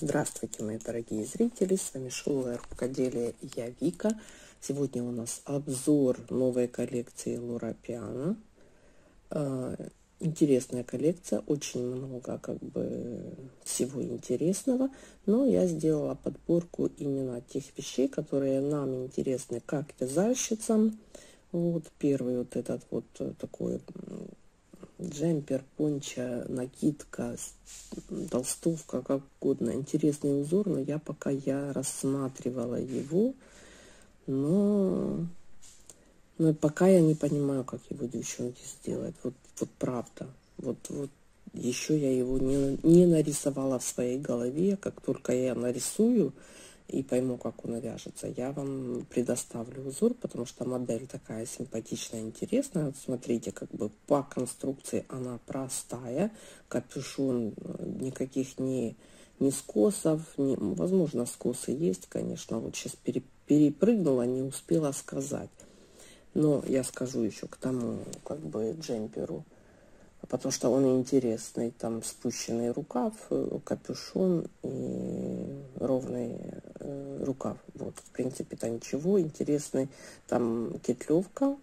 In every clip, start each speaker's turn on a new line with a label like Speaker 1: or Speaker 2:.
Speaker 1: Здравствуйте, мои дорогие зрители, с вами школа рукоделия я Вика. Сегодня у нас обзор новой коллекции Лора Пиано. А, интересная коллекция, очень много как бы всего интересного, но я сделала подборку именно тех вещей, которые нам интересны как вязальщицам. Вот первый вот этот вот такой джемпер, понча, накидка, толстовка, как угодно. Интересный узор, но я пока я рассматривала его, но, но пока я не понимаю, как его девчонки сделать. Вот, вот правда. Вот, вот еще я его не, не нарисовала в своей голове. Как только я нарисую, и пойму, как он вяжется, я вам предоставлю узор, потому что модель такая симпатичная, интересная. Вот смотрите, как бы по конструкции она простая, капюшон э, никаких не, не скосов, не, возможно, скосы есть, конечно, вот сейчас пере, перепрыгнула, не успела сказать. Но я скажу еще к тому, как бы, джемперу потому что он интересный. Там спущенный рукав, э, капюшон и ровный э, рукав. Вот, в принципе-то ничего. Интересный там кетлевка,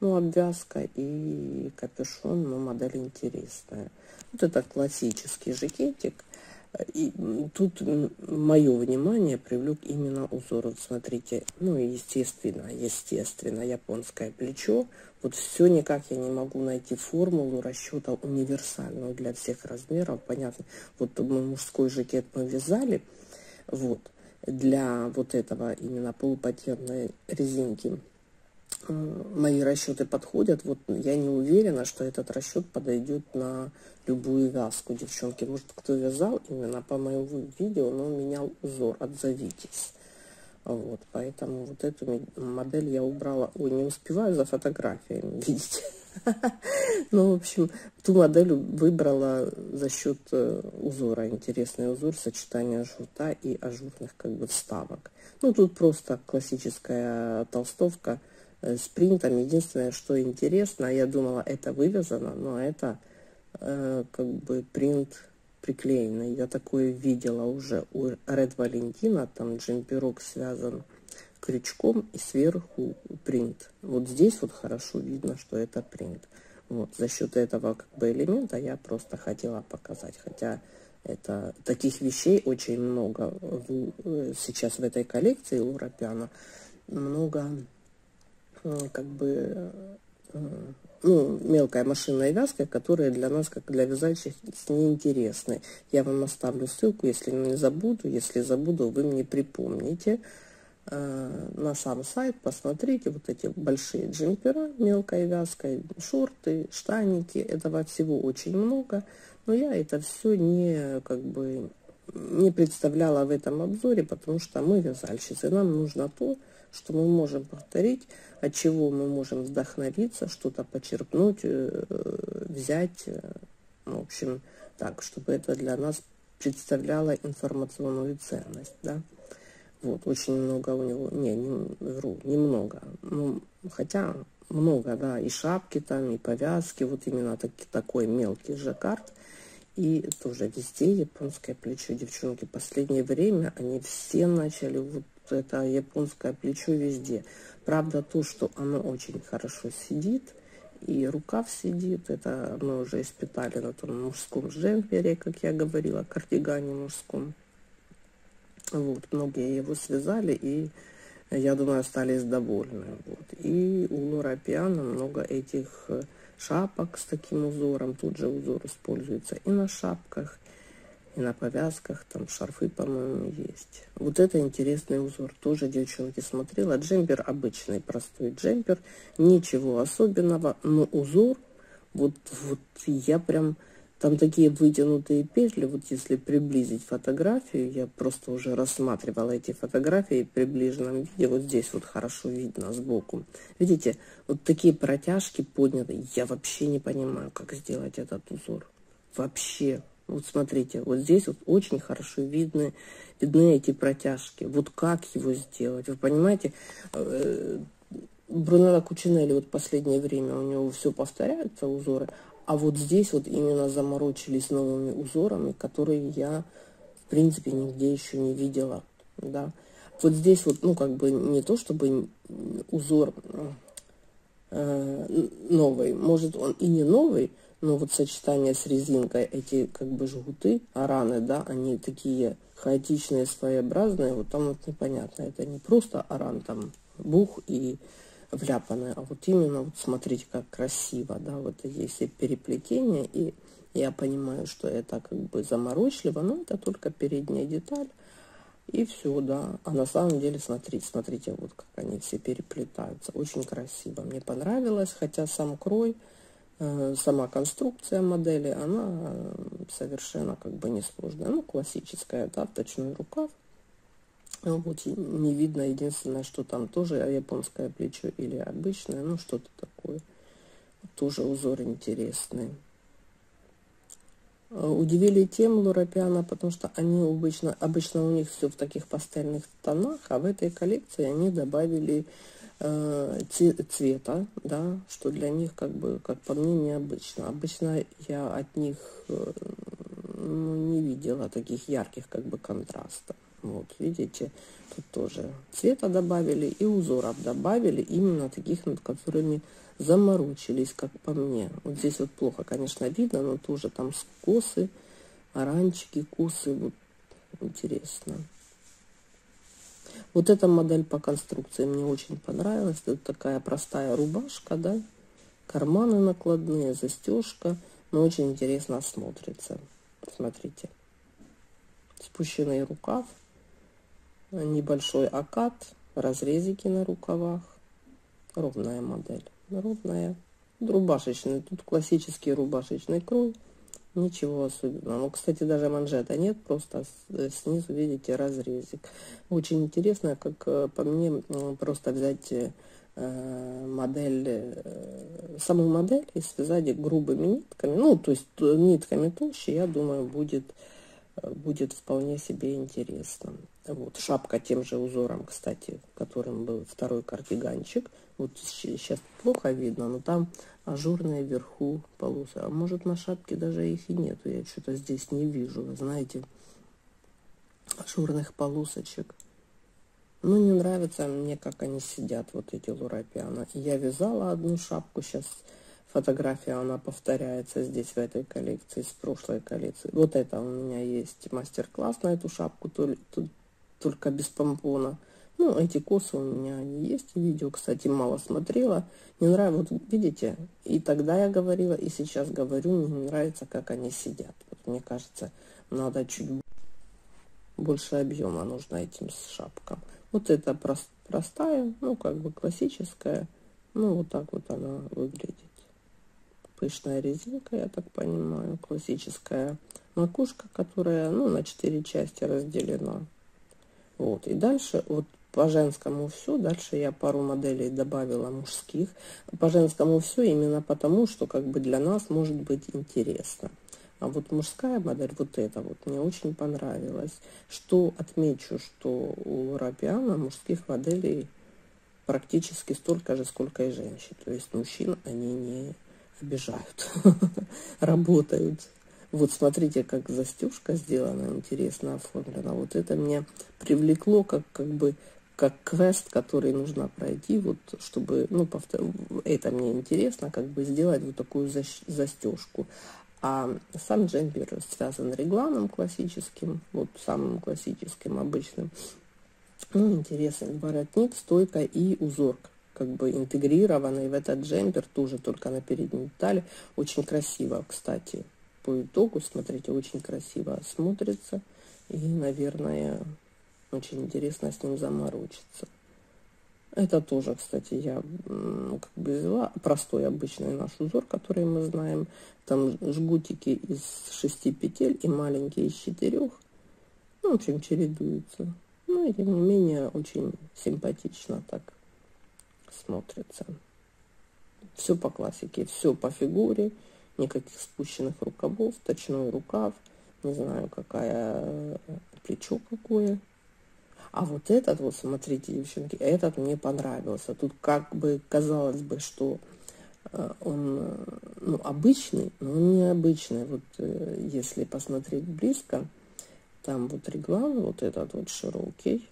Speaker 1: ну, обвязка и капюшон, ну, модель интересная. Вот это классический жакетик. И тут мое внимание привлек именно узор. Вот смотрите, ну, естественно, естественно, японское плечо. Вот все никак я не могу найти формулу расчета универсальную для всех размеров. Понятно, вот мы мужской жакет мы вязали, вот, для вот этого именно полупатентной резинки Э, мои расчеты подходят. Вот я не уверена, что этот расчет подойдет на любую вязку, девчонки. Может, кто вязал именно по моему видео, но менял узор, отзовитесь. Вот, поэтому вот эту модель я убрала. Ой, не успеваю за фотографиями, видите. Ну, в общем, ту модель выбрала за счет э, узора. Интересный узор, сочетание жгута и ажурных как бы вставок. Ну, тут просто классическая толстовка – Э, с принтом. Единственное, что интересно, я думала, это вывязано, но это э, как бы принт приклеенный. Я такое видела уже у Red Valentina, там джемперок связан крючком и сверху принт. Вот здесь вот хорошо видно, что это принт. Вот, за счет этого как бы элемента я просто хотела показать, хотя это таких вещей очень много в, э, сейчас в этой коллекции Лора Пиано. Много Э, как бы э, ну, мелкая машинная вязка, которая для нас, как для вязальщиков, неинтересны. Я вам оставлю ссылку, если не забуду. Если забуду, вы мне припомните. Э, на сам сайт посмотрите вот эти большие джемпера мелкой вязкой, шорты, штаники. Этого всего очень много. Но я это все не как бы не представляла в этом обзоре, потому что мы вязальщицы. Нам нужно то, что мы можем повторить, от чего мы можем вдохновиться, что-то почерпнуть, э, взять, э, в общем, так, чтобы это для нас представляло информационную ценность, да. Вот, очень много у него, не, не вру, немного, ну, хотя много, да, и шапки там, и повязки, вот именно так, такой мелкий жаккард, и тоже везде японское плечо, девчонки, последнее время они все начали вот это японское плечо везде. Правда, то, что оно очень хорошо сидит, и рукав сидит, это мы уже испытали на том мужском джемпере, как я говорила, кардигане мужском. Вот, многие его связали, и я думаю, остались довольны. Вот. И у Лора Пиано много этих шапок с таким узором. Тут же узор используется и на шапках, и на повязках, там шарфы, по-моему, есть. Вот это интересный узор. Тоже девчонки смотрела. Джемпер обычный, простой джемпер. Ничего особенного, но узор, вот, вот я прям... Там такие вытянутые петли, вот если приблизить фотографию, я просто уже рассматривала эти фотографии в приближенном виде, вот здесь вот хорошо видно сбоку. Видите, вот такие протяжки подняты, я вообще не понимаю, как сделать этот узор. Вообще, вот смотрите, вот здесь вот очень хорошо видны, видны эти протяжки. Вот как его сделать? Вы понимаете, э, Брунелла Кучинелли вот последнее время у него все повторяются узоры, а вот здесь вот именно заморочились новыми узорами, которые я в принципе, нигде еще не видела, да. Вот здесь вот, ну, как бы не то, чтобы узор э, новый, может, он и не новый, но вот сочетание с резинкой, эти как бы жгуты, араны, да, они такие хаотичные, своеобразные, вот там вот непонятно, это не просто аран, там бух и вляпанные, а вот именно, вот смотрите, как красиво, да, вот есть и переплетение, и я понимаю, что это как бы заморочливо, но это только передняя деталь, и все, да. А на самом деле, смотрите, смотрите, вот как они все переплетаются. Очень красиво. Мне понравилось, хотя сам крой, э, сама конструкция модели, она совершенно как бы несложная. Ну, классическая, да, точной рукав. Вот, не видно, единственное, что там тоже японское плечо или обычное, ну, что-то такое. Тоже узор интересный. Э, удивили тем Лурапиана, потому что они обычно, обычно у них все в таких пастельных тонах, а в этой коллекции они добавили э, цвета, да, что для них, как бы, как по мне, необычно. Обычно я от них э, ну, не видела таких ярких, как бы, контрастов. Вот, видите, тут тоже цвета добавили и узоров добавили, именно таких, над которыми заморочились, как по мне. Вот здесь вот плохо, конечно, видно, но тоже там скосы, оранчики, косы, вот интересно. Вот эта модель по конструкции мне очень понравилась. Это такая простая рубашка, да, карманы накладные, застежка, но очень интересно смотрится. Смотрите. Спущенный рукав, небольшой окат, разрезики на рукавах, ровная модель ровная. Рубашечный. Тут классический рубашечный крой. Ничего особенного. Ну, кстати, даже манжета нет, просто э, снизу, видите, разрезик. Очень интересно, как э, по мне, просто взять э, модель, саму модель и связать грубыми нитками. Ну, то есть нитками толще, я думаю, будет, будет вполне себе интересно. Вот, шапка тем же узором, кстати, которым был второй кардиганчик. Вот сейчас плохо видно, но там ажурные вверху полосы. А может на шапке даже их и нету. Я что-то здесь не вижу, вы знаете, ажурных полосочек. Ну, не нравится мне, как они сидят, вот эти лурапиано. Я вязала одну шапку, сейчас фотография, она повторяется здесь, в этой коллекции, с прошлой коллекции. Вот это у меня есть мастер-класс на эту шапку, только без помпона. Ну, эти косы у меня есть. Видео, кстати, мало смотрела. Не нравится, вот видите, и тогда я говорила, и сейчас говорю, мне не нравится, как они сидят. Вот, мне кажется, надо чуть больше объема нужно этим шапкам. Вот это прост, простая, ну, как бы классическая. Ну, вот так вот она выглядит. Пышная резинка, я так понимаю, классическая макушка, которая, ну, на четыре части разделена. Вот. И дальше вот по женскому все. Дальше я пару моделей добавила мужских. По женскому все именно потому, что как бы для нас может быть интересно. А вот мужская модель, вот эта вот, мне очень понравилась. Что отмечу, что у Рапиана мужских моделей практически столько же, сколько и женщин. То есть мужчин они не обижают, работают. Вот смотрите, как застежка сделана, интересно оформлена. Вот это меня привлекло как, как бы как квест, который нужно пройти, вот чтобы, ну, повтор... это мне интересно, как бы сделать вот такую застежку. А сам джемпер связан регланом классическим, вот самым классическим, обычным. Ну, интересный воротник, стойка и узор, как бы интегрированный в этот джемпер, тоже только на передней детали. Очень красиво, кстати по итогу, смотрите, очень красиво смотрится. И, наверное, очень интересно с ним заморочиться. Это тоже, кстати, я ну, как бы взяла простой обычный наш узор, который мы знаем. Там жгутики из шести петель и маленькие из четырех. Ну, в общем, чередуются. Ну, и тем не менее, очень симпатично так смотрится. Все по классике, все по фигуре никаких спущенных рукавов, точной рукав, не знаю, какая э, плечо какое. А вот этот, вот смотрите, девчонки, этот мне понравился. Тут как бы казалось бы, что э, он э, ну, обычный, но он необычный. Вот если посмотреть близко, Там вот реглан, вот этот вот широкий.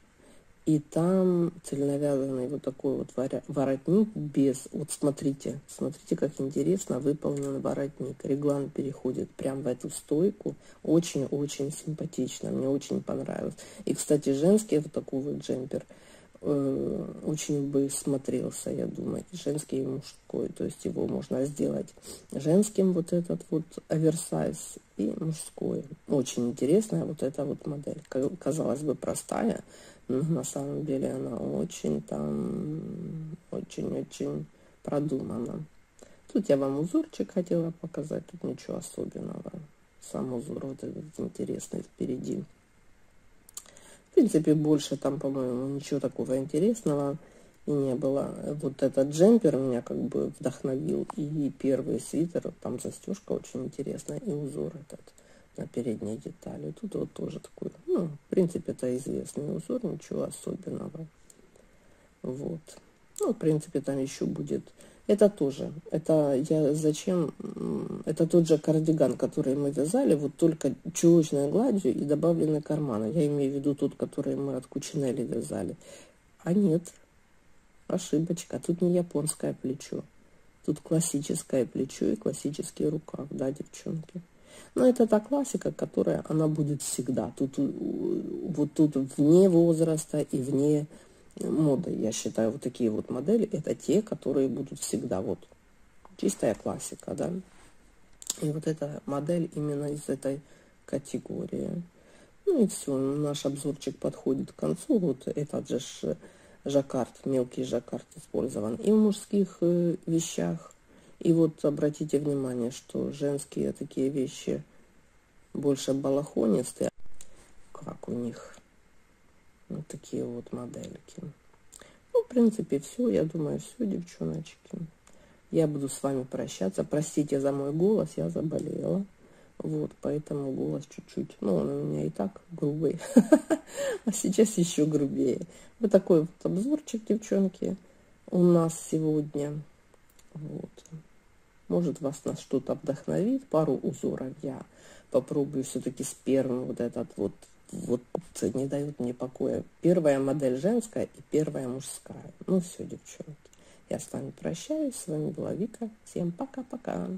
Speaker 1: И там цельновязанный вот такой вот воротник без... Вот смотрите, смотрите, как интересно выполнен воротник. Реглан переходит прямо в эту стойку. Очень-очень симпатично, мне очень понравилось. И, кстати, женский вот такой вот джемпер – Э, очень бы смотрелся, я думаю, и женский, и мужской. То есть его можно сделать женским, вот этот вот оверсайз, и мужской. Очень интересная вот эта вот модель. Казалось бы, простая, на самом деле она очень там, очень-очень продумана. Тут я вам узорчик хотела показать, тут ничего особенного. Сам узор вот этот интересный впереди. В принципе, больше там, по-моему, ничего такого интересного и не было. Вот этот джемпер меня как бы вдохновил. И первый свитер, там застежка очень интересная, и узор этот на передней детали. Тут вот тоже такой, ну, в принципе, это известный узор, ничего особенного. Вот. Ну, в принципе, там еще будет это тоже. Это я зачем? Это тот же кардиган, который мы вязали, вот только чулочной гладью и добавлены карманы. Я имею в виду тот, который мы от Кучинелли вязали. А нет, ошибочка. Тут не японское плечо. Тут классическое плечо и классический рукав, да, девчонки. Но это та классика, которая, она будет всегда. Тут, вот тут вне возраста и вне моды. Я считаю, вот такие вот модели, это те, которые будут всегда вот чистая классика, да. И вот эта модель именно из этой категории. Ну и все, наш обзорчик подходит к концу. Вот этот же жаккард, мелкий жаккард использован и в мужских э, вещах. И вот обратите внимание, что женские такие вещи больше балахонистые, как у них вот такие вот модельки. Ну, в принципе, все. Я думаю, все, девчоночки. Я буду с вами прощаться. Простите за мой голос, я заболела. Вот, поэтому голос чуть-чуть, ну, он у меня и так грубый, а сейчас еще грубее. Вот такой вот обзорчик, девчонки, у нас сегодня. Вот. Может, вас на что-то вдохновит, пару узоров я попробую все-таки с первым вот этот вот вот не дают мне покоя. Первая модель женская и первая мужская. Ну все, девчонки. Я с вами прощаюсь. С вами была Вика. Всем пока-пока.